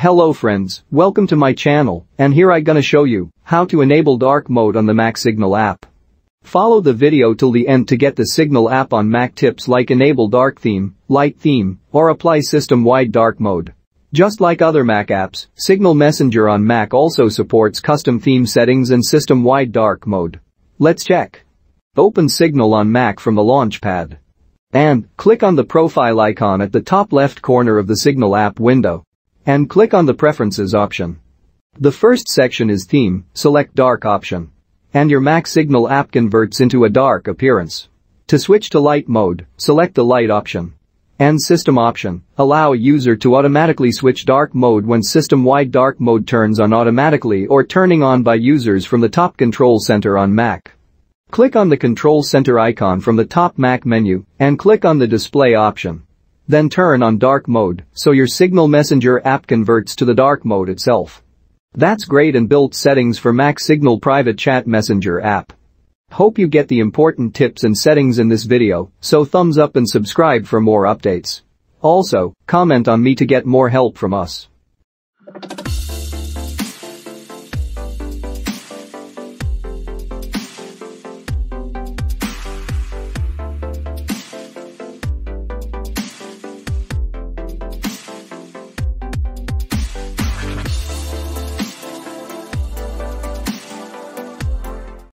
Hello friends, welcome to my channel, and here I gonna show you how to enable dark mode on the Mac Signal app. Follow the video till the end to get the Signal app on Mac tips like enable dark theme, light theme, or apply system-wide dark mode. Just like other Mac apps, Signal Messenger on Mac also supports custom theme settings and system-wide dark mode. Let's check. Open Signal on Mac from the Launchpad. And click on the profile icon at the top left corner of the Signal app window and click on the Preferences option. The first section is Theme, select Dark option. And your Mac Signal app converts into a dark appearance. To switch to light mode, select the light option. And system option, allow user to automatically switch dark mode when system-wide dark mode turns on automatically or turning on by users from the top control center on Mac. Click on the control center icon from the top Mac menu and click on the display option. Then turn on dark mode so your Signal Messenger app converts to the dark mode itself. That's great and built settings for Mac Signal Private Chat Messenger app. Hope you get the important tips and settings in this video, so thumbs up and subscribe for more updates. Also, comment on me to get more help from us.